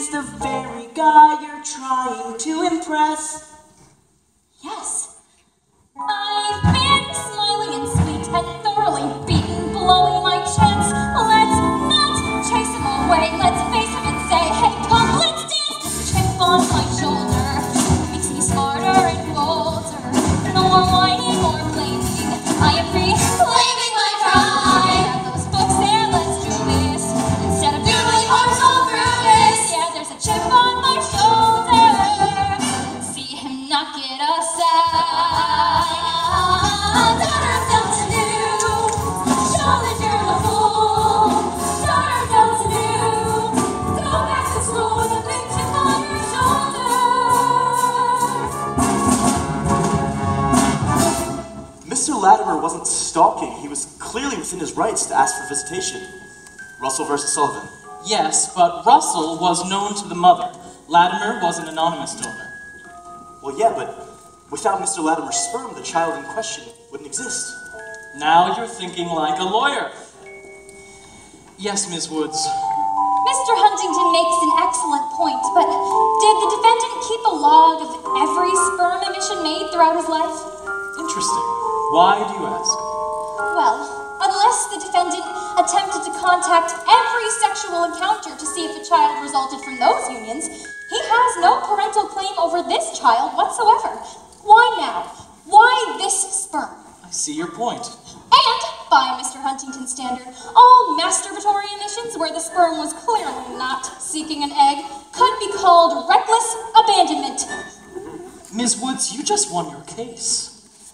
is the very guy you're trying to impress. Yes. Mr. Latimer wasn't stalking. He was clearly within his rights to ask for visitation. Russell versus Sullivan. Yes, but Russell was known to the mother. Latimer was an anonymous donor. Well, yeah, but without Mr. Latimer's sperm, the child in question wouldn't exist. Now you're thinking like a lawyer. Yes, Miss Woods. Mr. Huntington makes an excellent point, but did the defendant keep a log of every sperm emission made throughout his life? Interesting. Why do you ask? Well, unless the defendant attempted to contact every sexual encounter to see if a child resulted from those unions, he has no parental claim over this child whatsoever. Why now? Why this sperm? I see your point. And, by Mr. Huntington's standard, all masturbatory emissions where the sperm was clearly not seeking an egg could be called reckless abandonment. Ms. Woods, you just won your case.